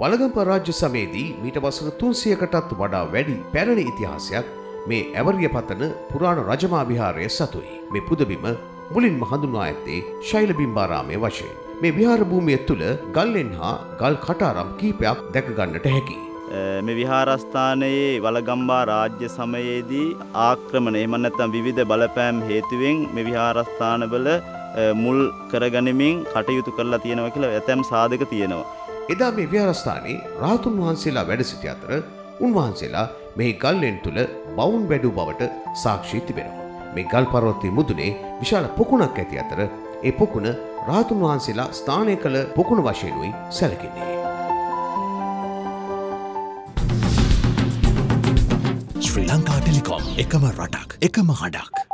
වලගම්ප රාජ්‍ය සමයේදී මීට වසර තුන්සියකටත් වඩා වැඩි පැරණි ඉතිහාසයක් මේ ඇවරිය පතන පුරාණ රජමා විහාරය සතුයි. මේ පුදබිම මුලින්ම හඳුන්වා ඇත්තේ ශෛල බිම්බාරාමය වශයෙන්. මේ විහාර භූමිය තුළ ගල්ලෙන් හා ගල් කටාරම් කීපයක් දැකගන්නට හැකි. මේ විහාරස්ථානයේ වලගම්බා රාජ්‍ය සමයේදී ආක්‍රමණ එහෙම නැත්නම් විවිධ බලපෑම් හේතුවෙන් මේ විහාරස්ථානවල මුල් කරගනිමින් කටයුතු කරලා තියෙනවා කියලා ඇතැම් සාධක තියෙනවා. එදා මේ විහාරස්ථානයේ රාතුන් වහන්සේලා වැඩ සිටි අතර උන්වහන්සේලා මෙහි ගල්ලෙන් තුළ බවුන් වැඩූ බවට සාක්ෂී තිබෙනවා. මේ ගල් පර්වතයේ මුදුනේ විශාල පොකුණක් ඇති අතර ඒ පොකුණ රාතුන් වහන්සේලා ස්ථානය කළ පොකුණ වශයෙන්ුයි සැලකෙන්නේ. ශ්‍රී ලංකා ටෙලිකොම් එකම රටක් එකම හඩක්.